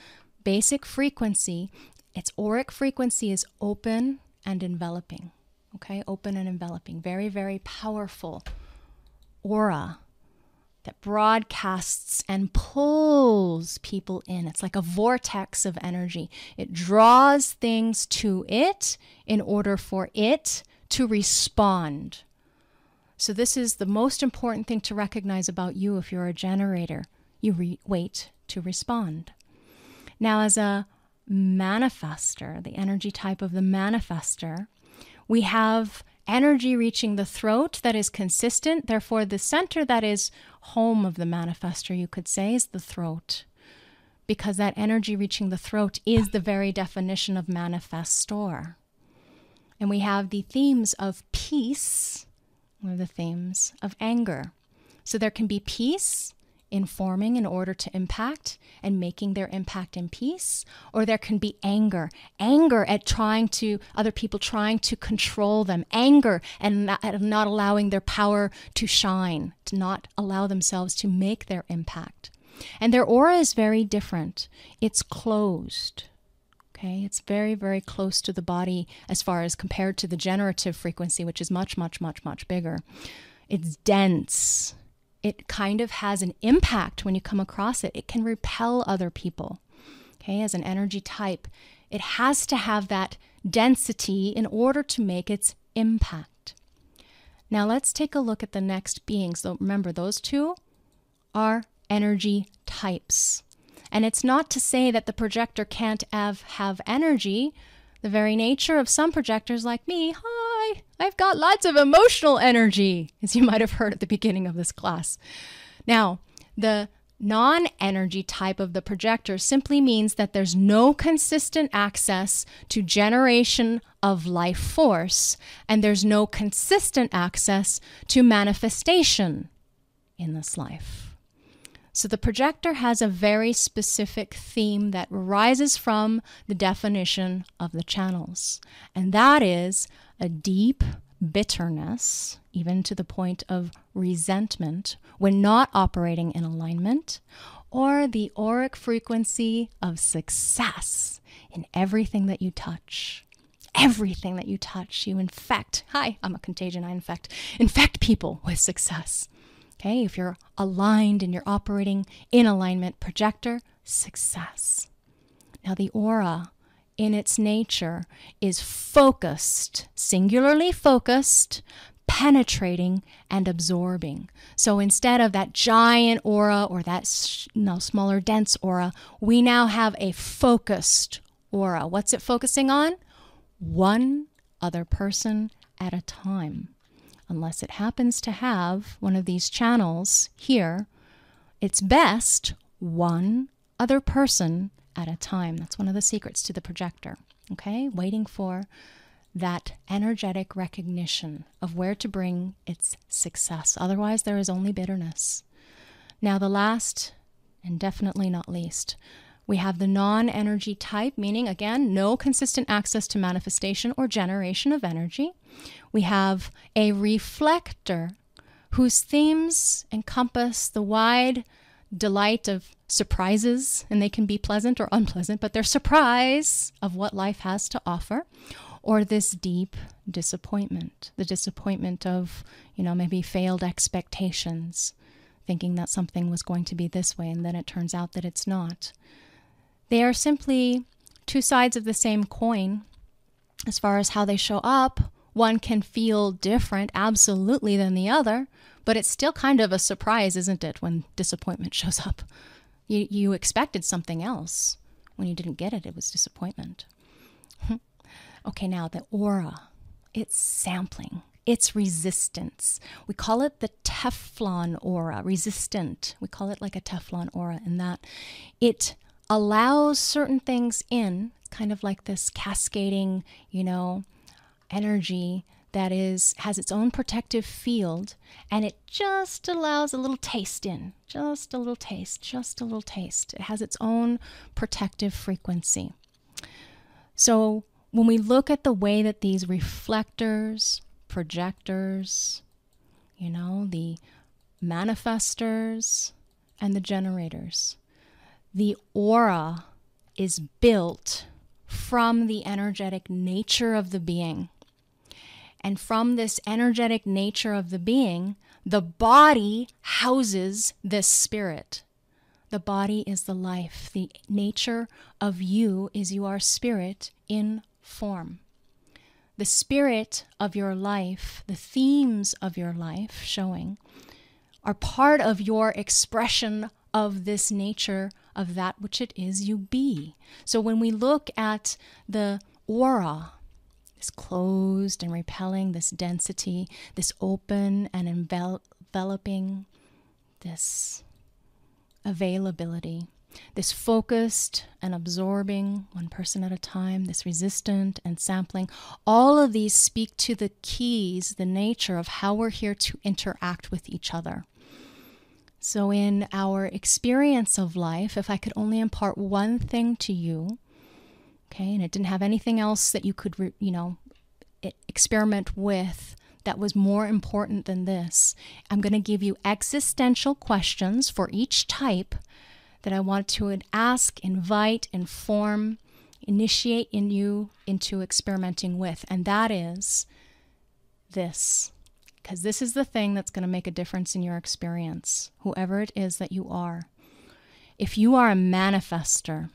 basic frequency. Its auric frequency is open and enveloping. Okay, open and enveloping. Very, very powerful aura that broadcasts and pulls people in. It's like a vortex of energy. It draws things to it in order for it to respond. So, this is the most important thing to recognize about you if you're a generator. You re- wait to respond. Now, as a manifester, the energy type of the manifester, we have energy reaching the throat that is consistent. Therefore, the center that is home of the manifester, you could say, is the throat. Because that energy reaching the throat is the very definition of manifestor. And we have the themes of peace, or the themes of anger. So there can be peace informing in order to impact and making their impact in peace, or there can be anger, anger at trying to, other people trying to control them, anger and not, not allowing their power to shine, to not allow themselves to make their impact. And their aura is very different. It's closed. Okay, it's very, very close to the body as far as compared to the generative frequency, which is much, much, much, much bigger. It's dense it kind of has an impact when you come across it. It can repel other people. Okay, as an energy type, it has to have that density in order to make its impact. Now let's take a look at the next being. So remember, those two are energy types. And it's not to say that the projector can't have, have energy. The very nature of some projectors like me, hi, I've got lots of emotional energy, as you might have heard at the beginning of this class. Now, the non energy type of the projector simply means that there's no consistent access to generation of life force, and there's no consistent access to manifestation in this life. So the projector has a very specific theme that rises from the definition of the channels, and that is a deep bitterness, even to the point of resentment, when not operating in alignment, or the auric frequency of success in everything that you touch. Everything that you touch, you infect. Hi, I'm a contagion. I infect. Infect people with success. Okay, if you're aligned and you're operating in alignment, projector, success. Now, the aura in its nature is focused, singularly focused, penetrating, and absorbing. So instead of that giant aura or that no, smaller, dense aura, we now have a focused aura. What's it focusing on? One other person at a time unless it happens to have one of these channels here, it's best one other person at a time. That's one of the secrets to the projector. Okay, waiting for that energetic recognition of where to bring its success. Otherwise, there is only bitterness. Now, the last and definitely not least, we have the non energy type, meaning again, no consistent access to manifestation or generation of energy. We have a reflector whose themes encompass the wide delight of surprises, and they can be pleasant or unpleasant, but they're surprise of what life has to offer, or this deep disappointment, the disappointment of, you know, maybe failed expectations, thinking that something was going to be this way, and then it turns out that it's not. They are simply two sides of the same coin as far as how they show up. One can feel different, absolutely, than the other, but it's still kind of a surprise, isn't it, when disappointment shows up? You, you expected something else. When you didn't get it, it was disappointment. okay, now the aura, it's sampling, it's resistance. We call it the Teflon aura, resistant. We call it like a Teflon aura, in that it allows certain things in, kind of like this cascading, you know, energy that is has its own protective field and it just allows a little taste in just a little taste just a little taste it has its own protective frequency so when we look at the way that these reflectors projectors you know the manifestors and the generators the aura is built from the energetic nature of the being. And from this energetic nature of the being, the body houses this spirit. The body is the life. The nature of you is you are spirit in form. The spirit of your life, the themes of your life showing, are part of your expression of this nature of that which it is you be. So when we look at the aura, this closed and repelling, this density, this open and enveloping, this availability, this focused and absorbing, one person at a time, this resistant and sampling, all of these speak to the keys, the nature of how we're here to interact with each other. So, in our experience of life, if I could only impart one thing to you, okay, and it didn't have anything else that you could, you know, experiment with that was more important than this, I'm going to give you existential questions for each type that I want to ask, invite, inform, initiate in you into experimenting with. And that is this because this is the thing that's going to make a difference in your experience, whoever it is that you are. If you are a manifester,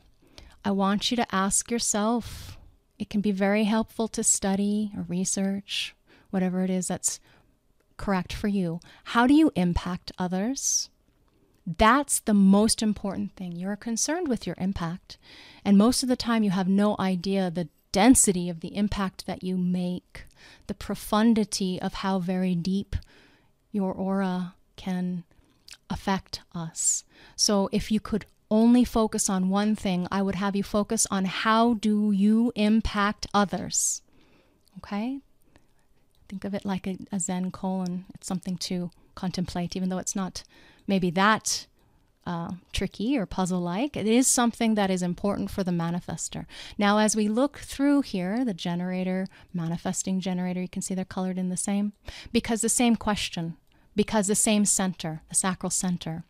I want you to ask yourself. It can be very helpful to study or research, whatever it is that's correct for you. How do you impact others? That's the most important thing. You're concerned with your impact. And most of the time, you have no idea the density of the impact that you make, the profundity of how very deep your aura can affect us. So if you could only focus on one thing, I would have you focus on how do you impact others. Okay? Think of it like a, a Zen koan. It's something to contemplate, even though it's not maybe that uh, tricky or puzzle like. It is something that is important for the manifester. Now, as we look through here, the generator, manifesting generator, you can see they're colored in the same because the same question, because the same center, the sacral center,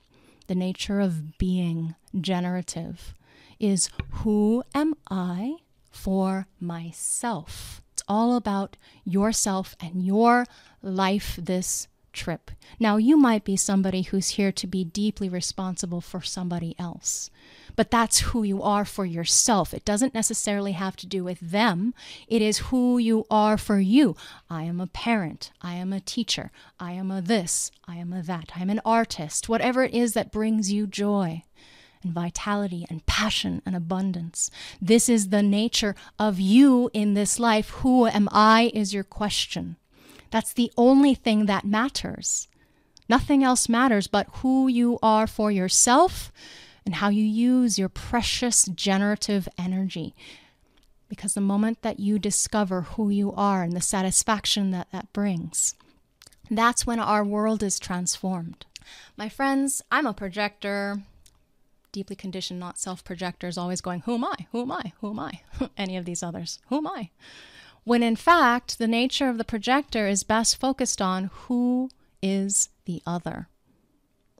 the nature of being generative is who am I for myself? It's all about yourself and your life this trip. Now, you might be somebody who's here to be deeply responsible for somebody else, but that's who you are for yourself. It doesn't necessarily have to do with them, it is who you are for you. I am a parent, I am a teacher, I am a this, I am a that, I am an artist, whatever it is that brings you joy and vitality and passion and abundance. This is the nature of you in this life. Who am I is your question. That's the only thing that matters. Nothing else matters but who you are for yourself and how you use your precious generative energy. Because the moment that you discover who you are and the satisfaction that that brings, that's when our world is transformed. My friends, I'm a projector, deeply conditioned, not self projectors, always going, Who am I? Who am I? Who am I? Any of these others. Who am I? when in fact, the nature of the projector is best focused on who is the other.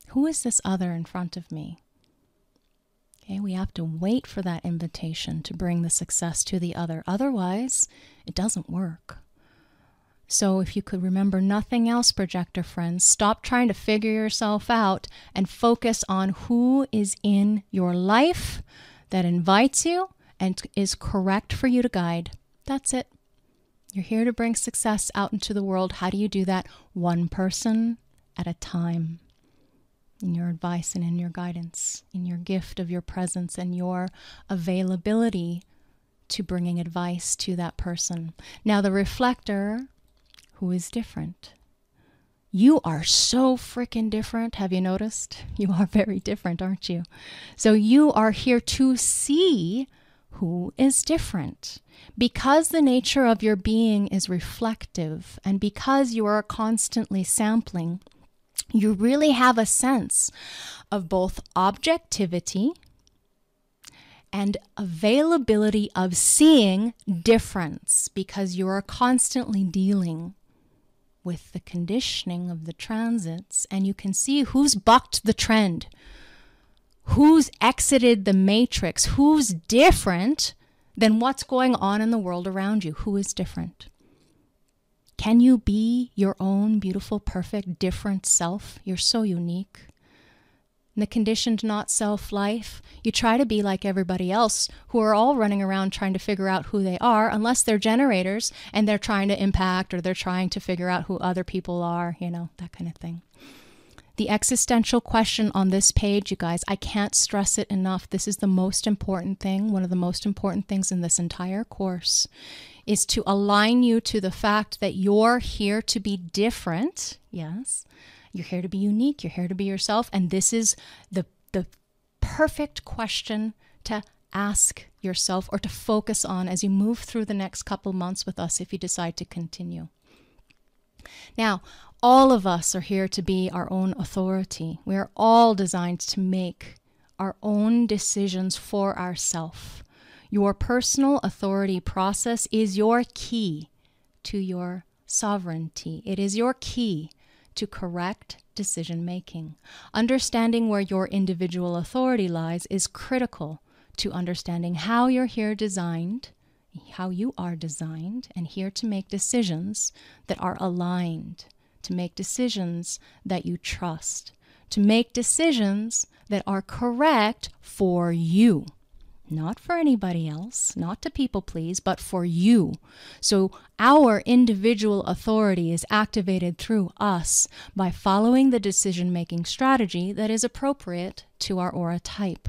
Who is this other in front of me? Okay, we have to wait for that invitation to bring the success to the other. Otherwise, it doesn't work. So, if you could remember nothing else, projector friends, stop trying to figure yourself out and focus on who is in your life that invites you and is correct for you to guide. That's it. You're here to bring success out into the world. How do you do that? One person at a time. In your advice and in your guidance, in your gift of your presence and your availability to bringing advice to that person. Now, the reflector, who is different. You are so freaking different. Have you noticed? You are very different, aren't you? So, you are here to see who is different. Because the nature of your being is reflective, and because you are constantly sampling, you really have a sense of both objectivity and availability of seeing difference because you are constantly dealing with the conditioning of the transits and you can see who's bucked the trend, who's exited the matrix, who's different than what's going on in the world around you, who is different. Can you be your own beautiful, perfect, different self? You're so unique. In the conditioned not self life, you try to be like everybody else who are all running around trying to figure out who they are, unless they're generators and they're trying to impact or they're trying to figure out who other people are, you know, that kind of thing. The existential question on this page, you guys, I can't stress it enough. This is the most important thing, one of the most important things in this entire course, is to align you to the fact that you're here to be different. Yes. You're here to be unique, you're here to be yourself, and this is the the perfect question to ask yourself or to focus on as you move through the next couple months with us if you decide to continue. Now, all of us are here to be our own authority. We are all designed to make our own decisions for ourselves. Your personal authority process is your key to your sovereignty. It is your key to correct decision making. Understanding where your individual authority lies is critical to understanding how you're here designed, how you are designed, and here to make decisions that are aligned to make decisions that you trust, to make decisions that are correct for you. Not for anybody else, not to people please, but for you. So, our individual authority is activated through us by following the decision making strategy that is appropriate to our aura type.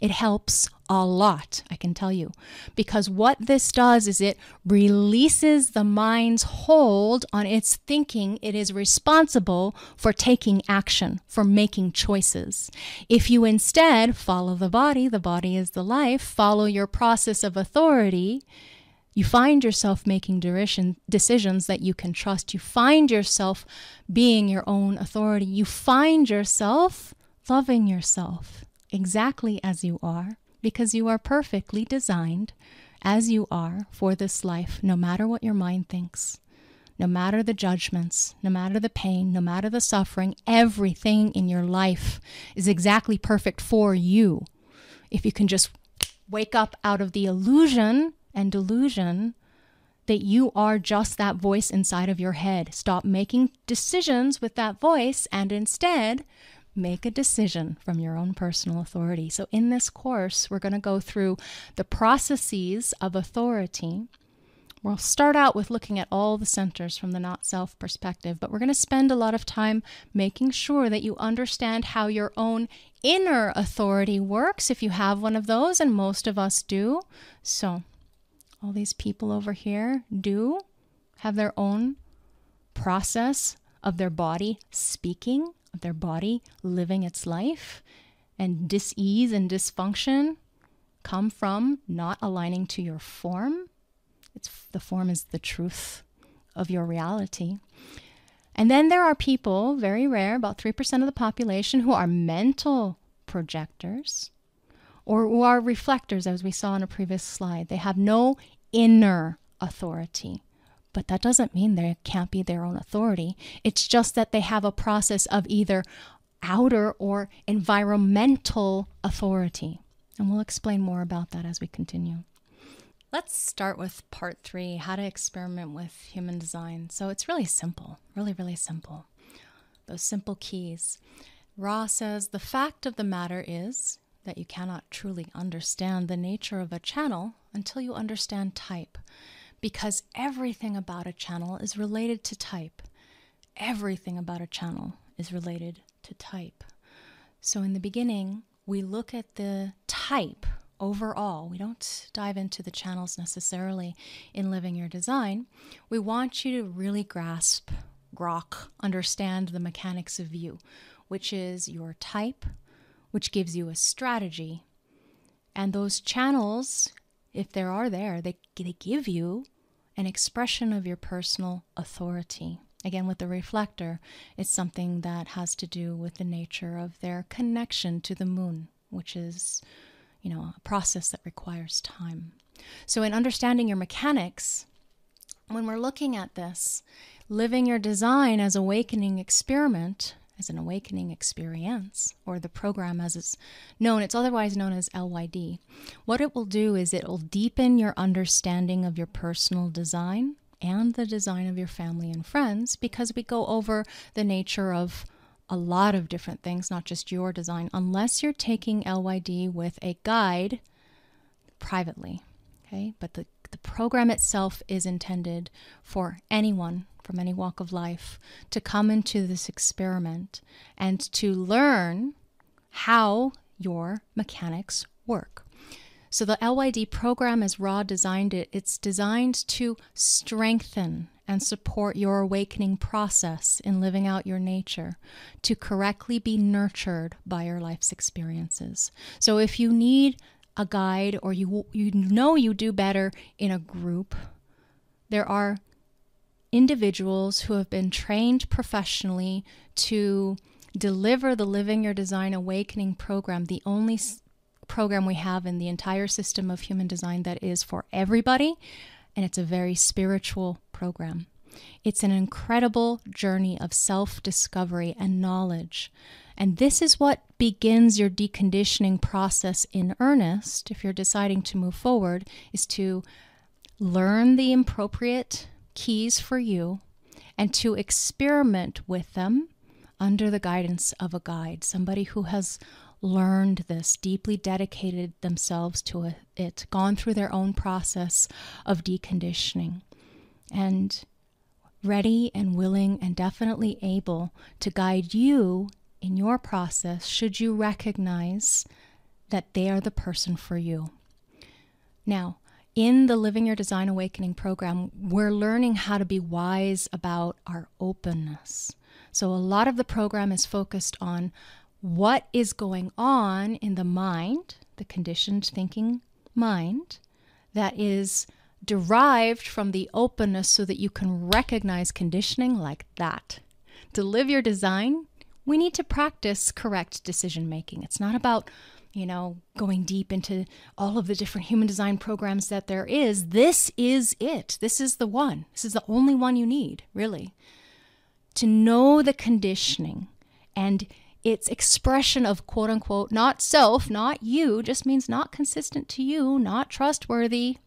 It helps a lot, I can tell you. Because what this does is it releases the mind's hold on its thinking. It is responsible for taking action, for making choices. If you instead follow the body, the body is the life, follow your process of authority, you find yourself making decisions that you can trust. You find yourself being your own authority. You find yourself loving yourself exactly as you are because you are perfectly designed as you are for this life, no matter what your mind thinks, no matter the judgments, no matter the pain, no matter the suffering, everything in your life is exactly perfect for you. If you can just wake up out of the illusion and delusion that you are just that voice inside of your head. Stop making decisions with that voice and instead make a decision from your own personal authority. So, in this course, we're going to go through the processes of authority. We'll start out with looking at all the centers from the not self perspective, but we're going to spend a lot of time making sure that you understand how your own inner authority works if you have one of those, and most of us do. So, all these people over here do have their own process of their body speaking their body living its life. And dis-ease and dysfunction come from not aligning to your form. It's the form is the truth of your reality. And then there are people, very rare, about 3% of the population, who are mental projectors or who are reflectors, as we saw in a previous slide. They have no inner authority. But that doesn't mean they can't be their own authority. It's just that they have a process of either outer or environmental authority. And we'll explain more about that as we continue. Let's start with part three how to experiment with human design. So it's really simple, really, really simple. Those simple keys. Ra says the fact of the matter is that you cannot truly understand the nature of a channel until you understand type because everything about a channel is related to type. Everything about a channel is related to type. So, in the beginning, we look at the type overall. We don't dive into the channels necessarily in Living Your Design. We want you to really grasp, grok, understand the mechanics of you, which is your type, which gives you a strategy. And those channels if there are there, they, they give you an expression of your personal authority. Again, with the reflector, it's something that has to do with the nature of their connection to the moon, which is, you know, a process that requires time. So, in understanding your mechanics, when we're looking at this, living your design as awakening experiment, as an awakening experience, or the program as it's known, it's otherwise known as LYD. What it will do is it will deepen your understanding of your personal design and the design of your family and friends because we go over the nature of a lot of different things, not just your design, unless you're taking LYD with a guide privately. Okay, but the, the program itself is intended for anyone from any walk of life to come into this experiment and to learn how your mechanics work. So the LYD program, as Ra designed it, it's designed to strengthen and support your awakening process in living out your nature, to correctly be nurtured by your life's experiences. So if you need a guide or you you know you do better in a group, there are individuals who have been trained professionally to deliver the Living Your Design Awakening program, the only program we have in the entire system of human design that is for everybody, and it's a very spiritual program. It's an incredible journey of self discovery and knowledge. And this is what begins your deconditioning process in earnest, if you're deciding to move forward, is to learn the appropriate keys for you and to experiment with them under the guidance of a guide, somebody who has learned this, deeply dedicated themselves to it, gone through their own process of deconditioning, and ready and willing and definitely able to guide you in your process should you recognize that they are the person for you. Now, in the Living Your Design Awakening program, we're learning how to be wise about our openness. So, a lot of the program is focused on what is going on in the mind, the conditioned thinking mind, that is derived from the openness so that you can recognize conditioning like that. To live your design, we need to practice correct decision making. It's not about, you know, going deep into all of the different human design programs that there is. This is it. This is the one. This is the only one you need, really. To know the conditioning and its expression of quote unquote not self, not you, just means not consistent to you, not trustworthy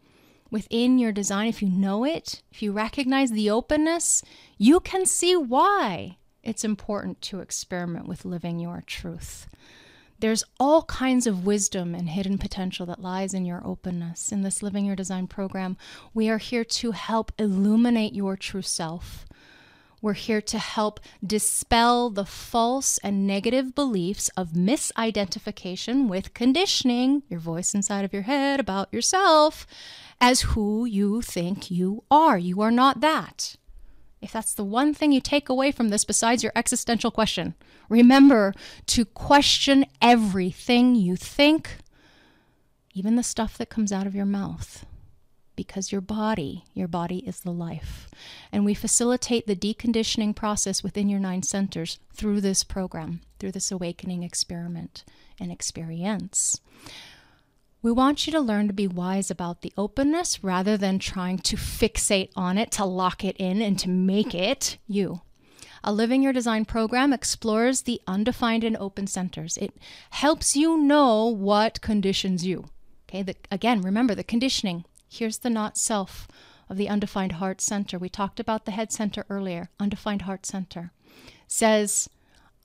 within your design. If you know it, if you recognize the openness, you can see why it's important to experiment with living your truth. There's all kinds of wisdom and hidden potential that lies in your openness. In this Living Your Design program, we are here to help illuminate your true self we're here to help dispel the false and negative beliefs of misidentification with conditioning, your voice inside of your head about yourself, as who you think you are. You are not that. If that's the one thing you take away from this besides your existential question, remember to question everything you think, even the stuff that comes out of your mouth because your body, your body is the life. And we facilitate the deconditioning process within your nine centers through this program, through this awakening experiment and experience. We want you to learn to be wise about the openness rather than trying to fixate on it, to lock it in, and to make it you. A Living Your Design program explores the undefined and open centers. It helps you know what conditions you. Okay, the, again, remember the conditioning Here's the not self of the undefined heart center. We talked about the head center earlier, undefined heart center. Says,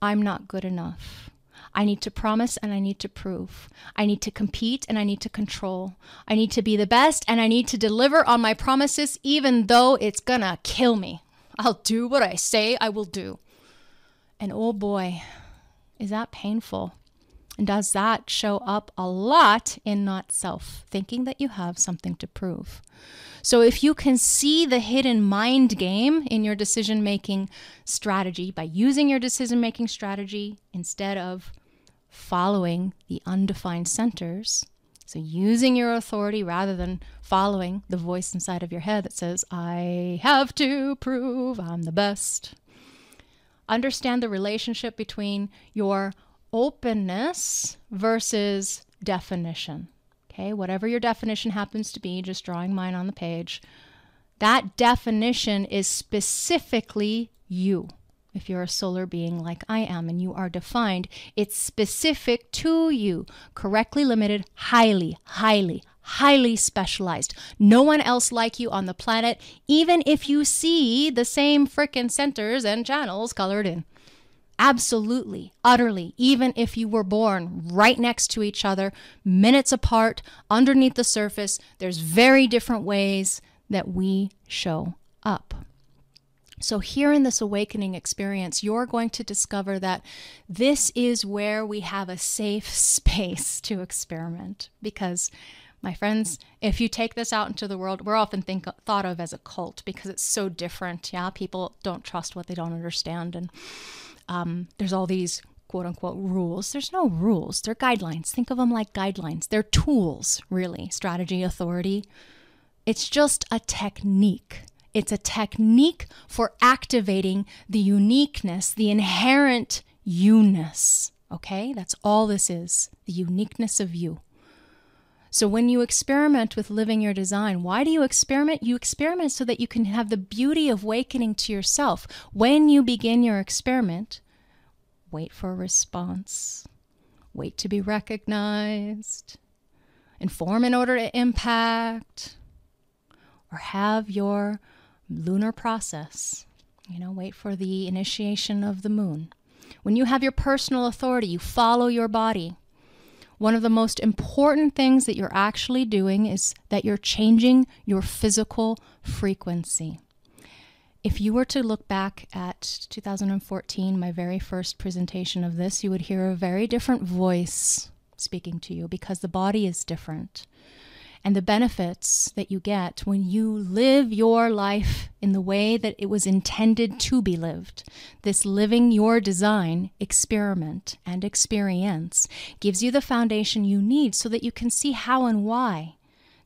I'm not good enough. I need to promise and I need to prove. I need to compete and I need to control. I need to be the best and I need to deliver on my promises, even though it's gonna kill me. I'll do what I say I will do. And oh boy, is that painful. And does that show up a lot in not self, thinking that you have something to prove? So, if you can see the hidden mind game in your decision making strategy by using your decision making strategy instead of following the undefined centers, so using your authority rather than following the voice inside of your head that says, I have to prove I'm the best. Understand the relationship between your openness versus definition. Okay, whatever your definition happens to be, just drawing mine on the page, that definition is specifically you. If you're a solar being like I am and you are defined, it's specific to you, correctly limited, highly, highly, highly specialized. No one else like you on the planet, even if you see the same frickin' centers and channels colored in. Absolutely, utterly, even if you were born right next to each other, minutes apart, underneath the surface, there's very different ways that we show up. So, here in this awakening experience, you're going to discover that this is where we have a safe space to experiment. Because, my friends, if you take this out into the world, we're often think, thought of as a cult because it's so different. Yeah, people don't trust what they don't understand. And um, there's all these quote unquote rules. There's no rules, they're guidelines. Think of them like guidelines. They're tools, really. Strategy, authority. It's just a technique. It's a technique for activating the uniqueness, the inherent you ness. Okay? That's all this is the uniqueness of you. So, when you experiment with living your design, why do you experiment? You experiment so that you can have the beauty of awakening to yourself. When you begin your experiment, wait for a response, wait to be recognized, inform in order to impact, or have your lunar process. You know, wait for the initiation of the moon. When you have your personal authority, you follow your body. One of the most important things that you're actually doing is that you're changing your physical frequency. If you were to look back at 2014, my very first presentation of this, you would hear a very different voice speaking to you because the body is different and the benefits that you get when you live your life in the way that it was intended to be lived. This living your design experiment and experience gives you the foundation you need so that you can see how and why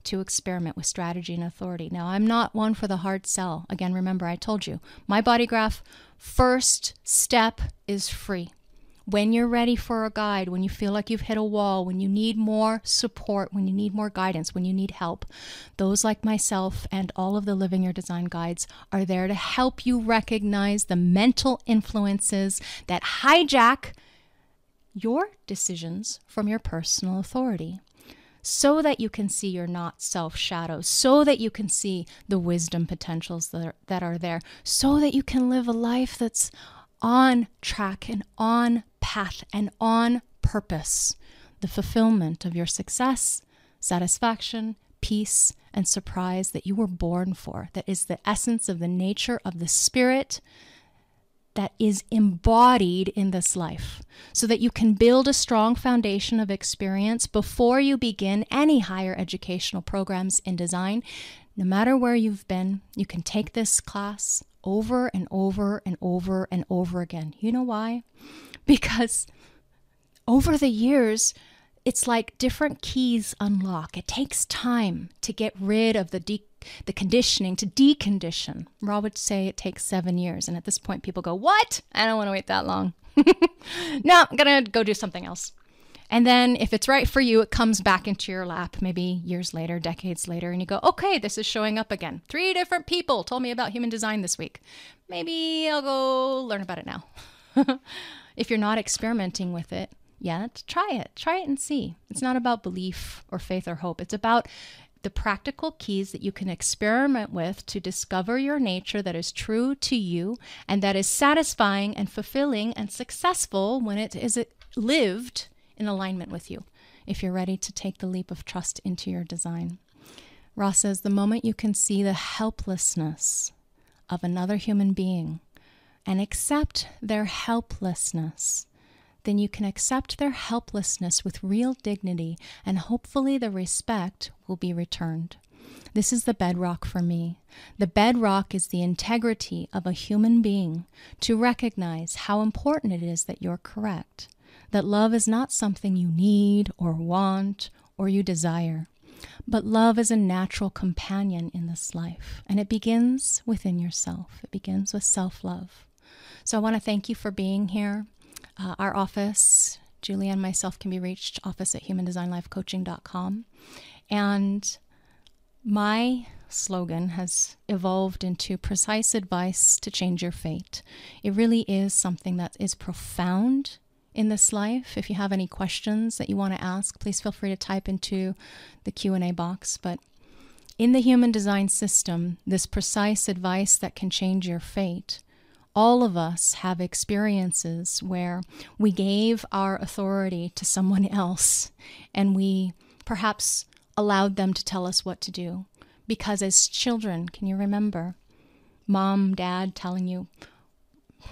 to experiment with strategy and authority. Now, I'm not one for the hard sell. Again, remember, I told you, my body graph first step is free when you're ready for a guide, when you feel like you've hit a wall, when you need more support, when you need more guidance, when you need help, those like myself and all of the Living Your Design guides are there to help you recognize the mental influences that hijack your decisions from your personal authority so that you can see your not self shadows, so that you can see the wisdom potentials that are, that are there, so that you can live a life that's on track and on path and on purpose, the fulfillment of your success, satisfaction, peace, and surprise that you were born for. That is the essence of the nature of the spirit that is embodied in this life, so that you can build a strong foundation of experience before you begin any higher educational programs in design. No matter where you've been, you can take this class over and over and over and over again. You know why? Because over the years, it's like different keys unlock. It takes time to get rid of the de- the conditioning to decondition. Ra would say it takes seven years, and at this point, people go, "What? I don't want to wait that long. no, I'm gonna go do something else." And then if it's right for you, it comes back into your lap maybe years later, decades later, and you go, okay, this is showing up again. Three different people told me about human design this week. Maybe I'll go learn about it now. if you're not experimenting with it yet, try it. Try it and see. It's not about belief or faith or hope, it's about the practical keys that you can experiment with to discover your nature that is true to you and that is satisfying and fulfilling and successful when it is lived in alignment with you if you're ready to take the leap of trust into your design. Ra says the moment you can see the helplessness of another human being and accept their helplessness, then you can accept their helplessness with real dignity and hopefully the respect will be returned. This is the bedrock for me. The bedrock is the integrity of a human being to recognize how important it is that you're correct that love is not something you need or want or you desire, but love is a natural companion in this life, and it begins within yourself. It begins with self love. So I want to thank you for being here. Uh, our office, Julia and myself, can be reached office at humandesignlifecoaching.com. And my slogan has evolved into precise advice to change your fate. It really is something that is profound in this life. If you have any questions that you want to ask, please feel free to type into the Q&A box, but in the human design system, this precise advice that can change your fate, all of us have experiences where we gave our authority to someone else and we perhaps allowed them to tell us what to do. Because as children, can you remember mom, dad telling you,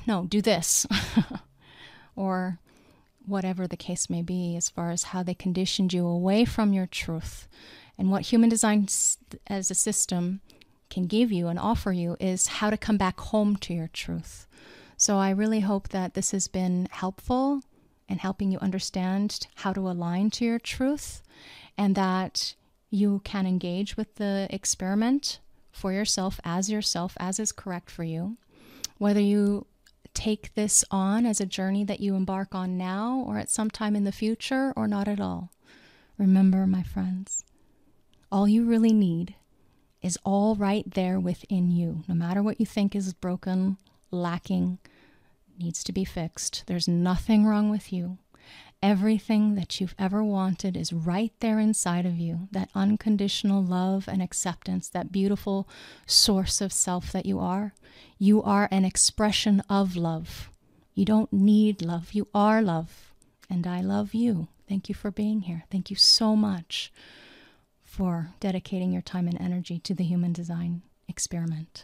no, do this? or whatever the case may be, as far as how they conditioned you away from your truth. And what human design as a system can give you and offer you is how to come back home to your truth. So I really hope that this has been helpful in helping you understand how to align to your truth and that you can engage with the experiment for yourself as yourself, as is correct for you. Whether you take this on as a journey that you embark on now or at some time in the future or not at all. Remember, my friends, all you really need is all right there within you. No matter what you think is broken, lacking, needs to be fixed, there's nothing wrong with you. Everything that you've ever wanted is right there inside of you. That unconditional love and acceptance, that beautiful source of self that you are. You are an expression of love. You don't need love. You are love. And I love you. Thank you for being here. Thank you so much for dedicating your time and energy to the human design experiment.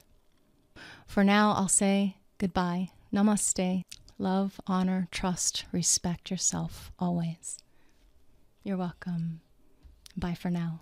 For now, I'll say goodbye. Namaste. Love, honor, trust, respect yourself always. You're welcome. Bye for now.